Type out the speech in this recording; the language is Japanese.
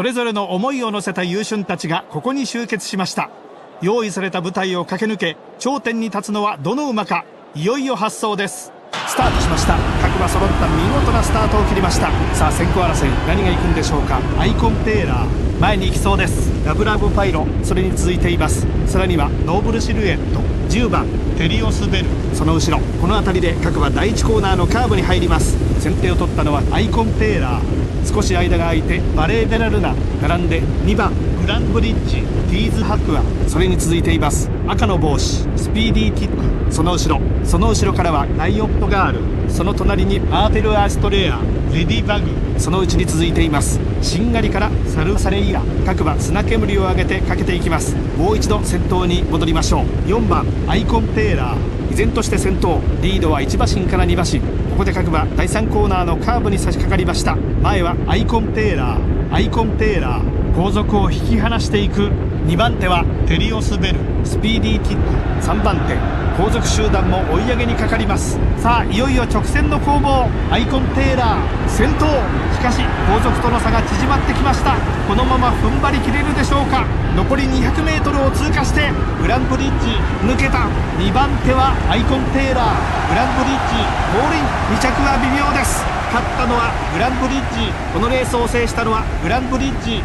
それぞれの思いを乗せた優秀たちがここに集結しました。用意された舞台を駆け抜け頂点に立つのはどの馬かいよいよ発走です。タートしました。各馬揃った見事なスタートを切りました。さあ先行争い何が行くんでしょうか。アイコンペーラー前に行きそうです。ラブラブパイロそれに続いています。さらにはノーブルシルエット10番テリオスベル。その後ろこの辺りで各馬第1コーナーのカーブに入ります。先手を取ったのはアイコンテーラー。少し間が空いてヴァレーデラルナ並んで2番グランブリッジティーズハクアそれに続いています。赤の帽子スピーディーティック。その後ろ。その後ろからはライオットガール。その隣にアーテルアストレア。レディバグ。そのうちに続いています。しんがりからサルサレイア。各馬砂煙を上げてかけていきます。もう一度先頭に戻りましょう。4番アイコンテーラー。依然として先頭。リードは1馬身から2馬身。ここで各馬第3コーナーのカーブに差し掛かりました。前はアイコンテーラー。アイコンテーラー後続を引き離していく。2番手はテリオスベル。スピーディキック。3番手後続集団も追い上げにかかります。さあいよいよ直線の攻防。アイコンテーラー先頭。しかし後続との差が縮まってきました。このまま踏ん張りきれるか残り 200m を通過してグランブリッジ抜けた2番手はアイコンテーラーグランブリッジゴーリン2着は微妙です。勝ったのはグランブリッジこのレースを制したのはグランブリッジ